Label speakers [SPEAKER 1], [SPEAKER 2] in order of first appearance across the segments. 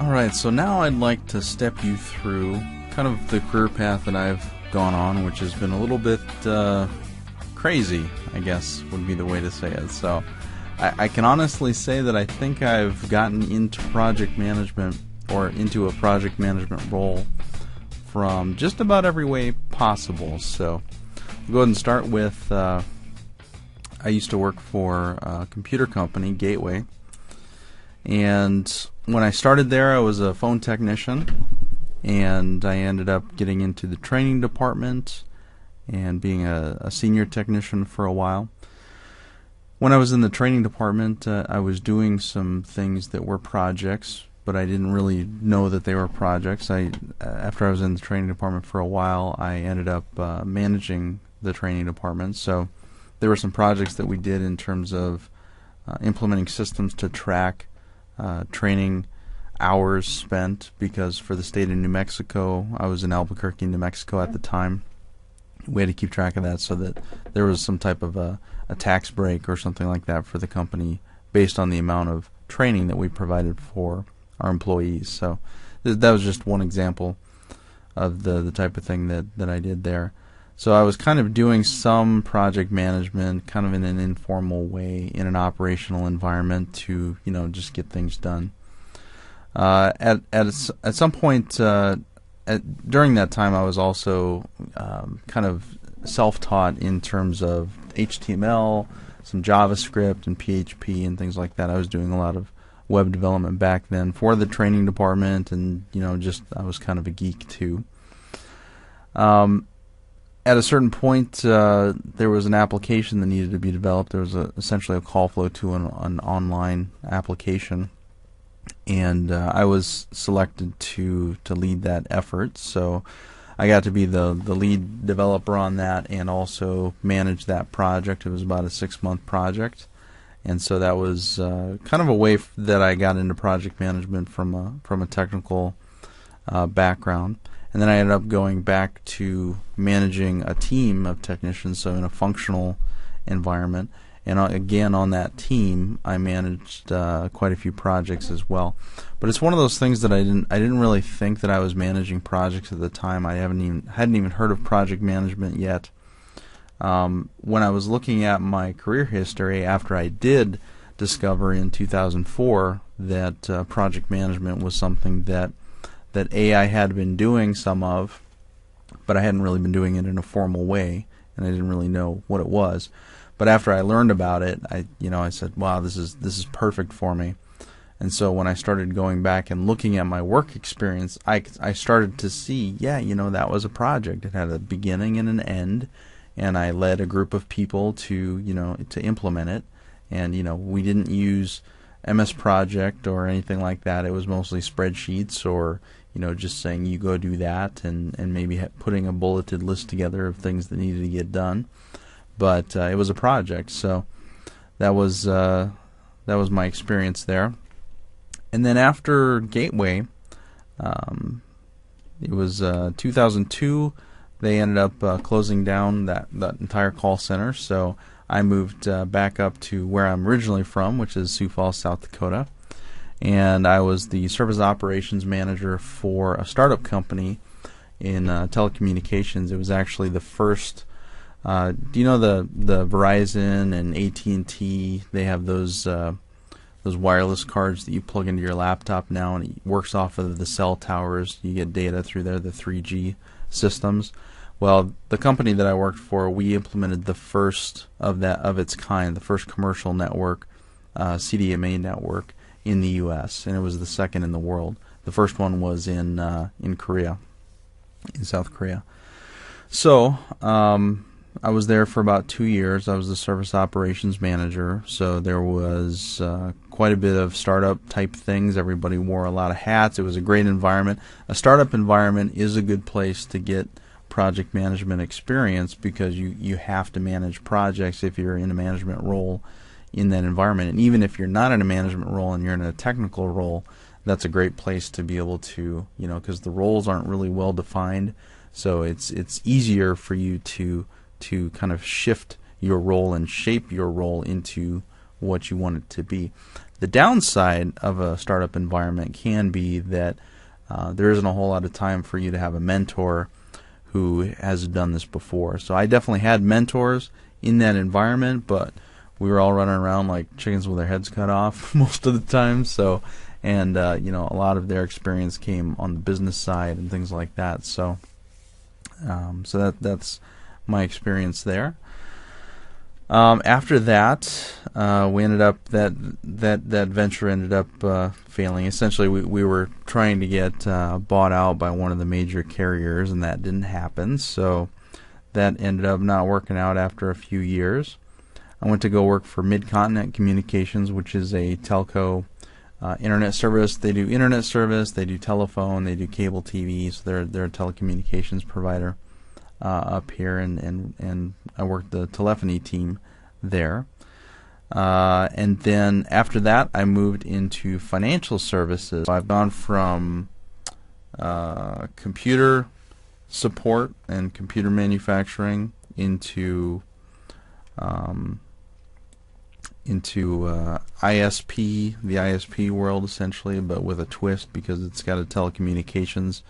[SPEAKER 1] All right, so now I'd like to step you through kind of the career path that I've gone on, which has been a little bit uh, crazy, I guess would be the way to say it. So I, I can honestly say that I think I've gotten into project management or into a project management role from just about every way possible. So I'll go ahead and start with uh, I used to work for a computer company, Gateway. And when I started there, I was a phone technician. And I ended up getting into the training department and being a, a senior technician for a while. When I was in the training department, uh, I was doing some things that were projects, but I didn't really know that they were projects. I, after I was in the training department for a while, I ended up uh, managing the training department. So there were some projects that we did in terms of uh, implementing systems to track uh, training hours spent because for the state of New Mexico, I was in Albuquerque, New Mexico at the time. We had to keep track of that so that there was some type of a, a tax break or something like that for the company based on the amount of training that we provided for our employees. So th- that was just one example of the the type of thing that that I did there. So I was kind of doing some project management, kind of in an informal way, in an operational environment to you know just get things done. Uh, at at at some point uh, at, during that time, I was also um, kind of self-taught in terms of HTML, some JavaScript, and PHP and things like that. I was doing a lot of web development back then for the training department, and you know, just I was kind of a geek too. Um, at a certain point, uh, there was an application that needed to be developed. There was a, essentially a call flow to an, an online application, and uh, I was selected to to lead that effort. So I got to be the the lead developer on that, and also manage that project. It was about a six month project, and so that was uh, kind of a way f- that I got into project management from a from a technical uh, background and then I ended up going back to managing a team of technicians, so in a functional environment. And uh, again, on that team, I managed uh, quite a few projects as well. But it's one of those things that I didn't I didn't really think that I was managing projects at the time. I haven't even hadn't even heard of project management yet. Um, when I was looking at my career history after I did discover in 2004 that uh, project management was something that that A I had been doing some of, but I hadn't really been doing it in a formal way, and I didn't really know what it was. But after I learned about it, I you know I said, "Wow, this is this is perfect for me." And so when I started going back and looking at my work experience, I I started to see, yeah, you know, that was a project. It had a beginning and an end, and I led a group of people to you know to implement it. And you know, we didn't use MS Project or anything like that. It was mostly spreadsheets or you know, just saying you go do that and, and maybe ha- putting a bulleted list together of things that needed to get done. But uh, it was a project, so that was uh, that was my experience there. And then after Gateway, um, it was uh, 2002. They ended up uh, closing down that that entire call center, so I moved uh, back up to where I'm originally from, which is Sioux Falls, South Dakota and I was the service operations manager for a startup company in uh, telecommunications. It was actually the first. Uh, do you know the the Verizon and AT and T? They have those uh, those wireless cards that you plug into your laptop now, and it works off of the cell towers. You get data through there, the 3G systems. Well, the company that I worked for, we implemented the first of that of its kind, the first commercial network, uh, CDMA network, in the U.S. and it was the second in the world. The first one was in uh, in Korea, in South Korea. So um, I was there for about two years. I was the service operations manager. So there was uh, quite a bit of startup type things. Everybody wore a lot of hats. It was a great environment. A startup environment is a good place to get project management experience because you, you have to manage projects if you're in a management role in that environment. And even if you're not in a management role and you're in a technical role, that's a great place to be able to, you know, because the roles aren't really well defined. So it's it's easier for you to to kind of shift your role and shape your role into what you want it to be. The downside of a startup environment can be that uh, there isn't a whole lot of time for you to have a mentor who has done this before. So I definitely had mentors in that environment, but we were all running around like chickens with their heads cut off most of the time. So, and uh, you know, a lot of their experience came on the business side and things like that. So, um, so that that's my experience there. Um, after that, uh, we ended up that that that venture ended up uh, failing. Essentially, we we were trying to get uh, bought out by one of the major carriers, and that didn't happen. So that ended up not working out after a few years. I went to go work for Midcontinent Communications, which is a telco uh, internet service. They do internet service, they do telephone, they do cable TV. So they're they're a telecommunications provider uh, up here, and, and and I worked the telephony team there. Uh, and then after that, I moved into financial services. I've gone from uh, computer support and computer manufacturing into um, into uh, ISP, the ISP world essentially, but with a twist because it's got a telecommunications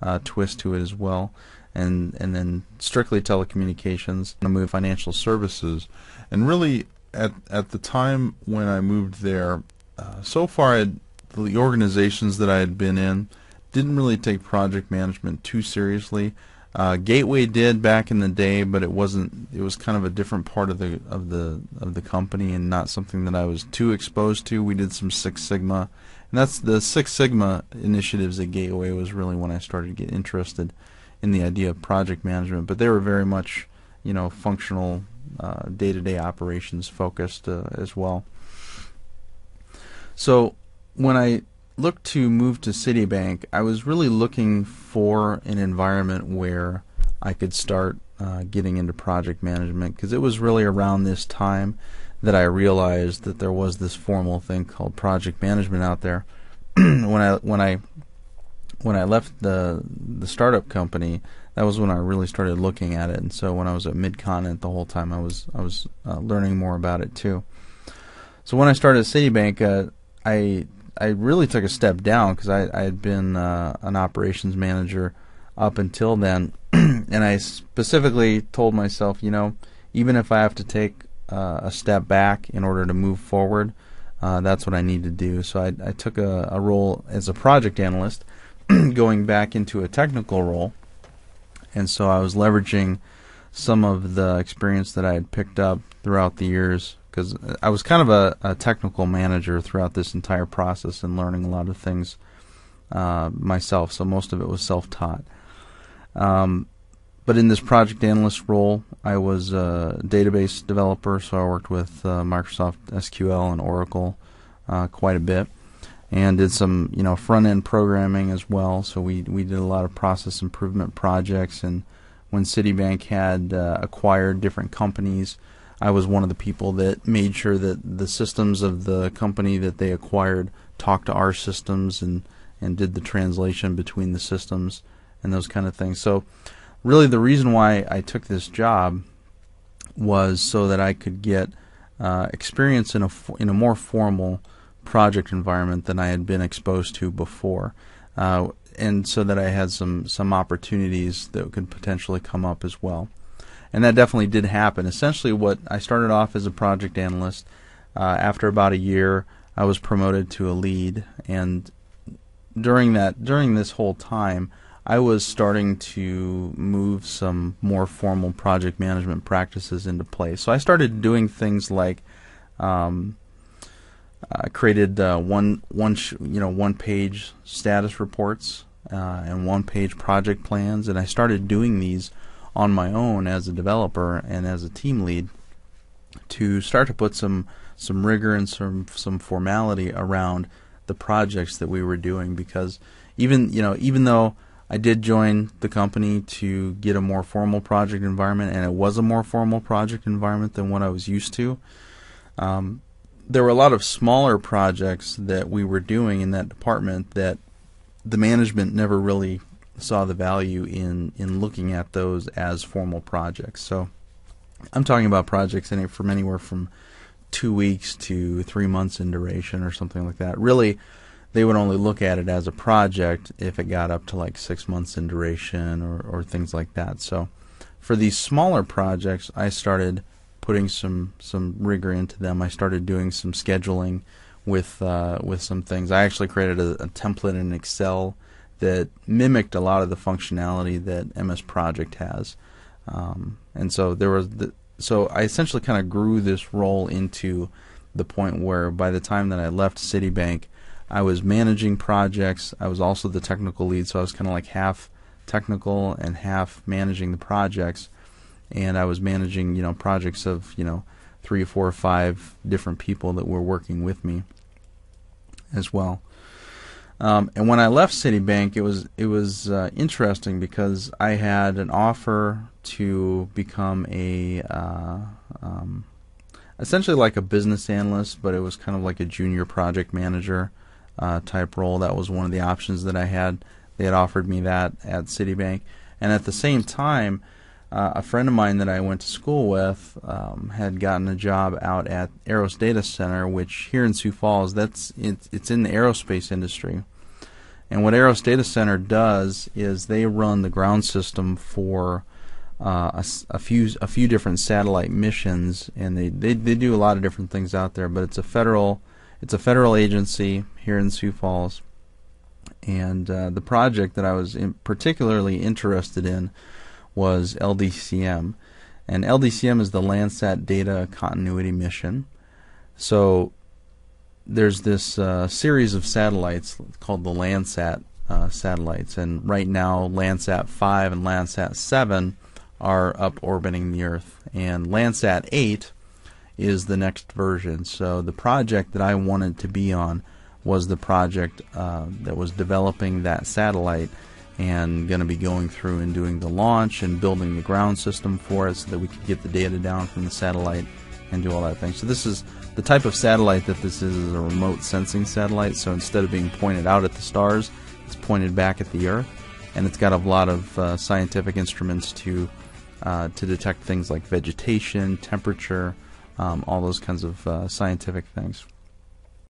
[SPEAKER 1] uh, twist to it as well and and then strictly telecommunications. I moved financial services, and really at at the time when I moved there, uh, so far I'd, the organizations that I had been in didn't really take project management too seriously. Uh, Gateway did back in the day, but it wasn't. It was kind of a different part of the of the of the company, and not something that I was too exposed to. We did some Six Sigma, and that's the Six Sigma initiatives at Gateway was really when I started to get interested in the idea of project management, but they were very much, you know, functional, uh, day-to-day operations focused uh, as well. So when I looked to move to Citibank, I was really looking for an environment where I could start uh, getting into project management because it was really around this time that I realized that there was this formal thing called project management out there. when I when I when I left the the startup company, that was when I really started looking at it. And so when I was at Midcontinent, the whole time I was I was uh, learning more about it too. So when I started Citibank, uh, I I really took a step down because I I had been uh, an operations manager up until then, and I specifically told myself, you know, even if I have to take uh, a step back in order to move forward, uh, that's what I need to do. So I I took a, a role as a project analyst going back into a technical role. And so I was leveraging some of the experience that I had picked up throughout the years because I was kind of a, a, technical manager throughout this entire process and learning a lot of things uh, myself. So most of it was self taught. Um, but in this project analyst role, I was a database developer, so I worked with uh, Microsoft SQL and Oracle uh, quite a bit and did some you know front end programming as well. So we we did a lot of process improvement projects. And when Citibank had uh, acquired different companies, I was one of the people that made sure that the systems of the company that they acquired talked to our systems and and did the translation between the systems and those kind of things. So really, the reason why I took this job was so that I could get uh, experience in a in a more formal project environment than I had been exposed to before, uh, and so that I had some some opportunities that could potentially come up as well. And that definitely did happen. Essentially, what I started off as a project analyst. Uh, after about a year, I was promoted to a lead, and during that during this whole time, I was starting to move some more formal project management practices into place. So I started doing things like um, I created uh, one one you know one page status reports uh, and one page project plans, and I started doing these on my own as a developer and as a team lead to start to put some some rigor and some some formality around the projects that we were doing because even you know even though I did join the company to get a more formal project environment and it was a more formal project environment than what I was used to um, there were a lot of smaller projects that we were doing in that department that the management never really saw the value in in looking at those as formal projects. So I'm talking about projects in from anywhere from two weeks to three months in duration or something like that. Really, they would only look at it as a project if it got up to like six months in duration or, or things like that. So for these smaller projects, I started putting some some rigor into them. I started doing some scheduling with uh, with some things. I actually created a, a, template in Excel that mimicked a lot of the functionality that MS Project has, um, and so there was the, so I essentially kind of grew this role into the point where by the time that I left Citibank, I was managing projects. I was also the technical lead, so I was kind of like half technical and half managing the projects and I was managing you know projects of you know three, or four, or five different people that were working with me as well. Um, and when I left Citibank, it was it was uh, interesting because I had an offer to become a uh, um, essentially like a business analyst, but it was kind of like a junior project manager uh, type role. That was one of the options that I had. They had offered me that at Citibank, and at the same time, uh, a friend of mine that I went to school with um, had gotten a job out at EROS Data Center, which here in Sioux Falls, that's it's, it's in the aerospace industry. And what EROS Data Center does is they run the ground system for uh, a, a, few a few different satellite missions, and they, they they do a lot of different things out there. But it's a federal it's a federal agency here in Sioux Falls, and uh, the project that I was in particularly interested in was LDCM. And LDCM is the Landsat Data Continuity Mission. So there's this uh, series of satellites called the Landsat uh, satellites, and right now Landsat 5 and Landsat 7 are up orbiting the Earth, and Landsat 8 is the next version. So the project that I wanted to be on was the project uh, that was developing that satellite and going to be going through and doing the launch and building the ground system for it so that we could get the data down from the satellite and do all that thing. So this is the type of satellite that this is is a remote sensing satellite. So instead of being pointed out at the stars, it's pointed back at the Earth, and it's got a lot of uh, scientific instruments to uh, to detect things like vegetation, temperature, um, all those kinds of uh, scientific things.